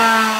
Wow.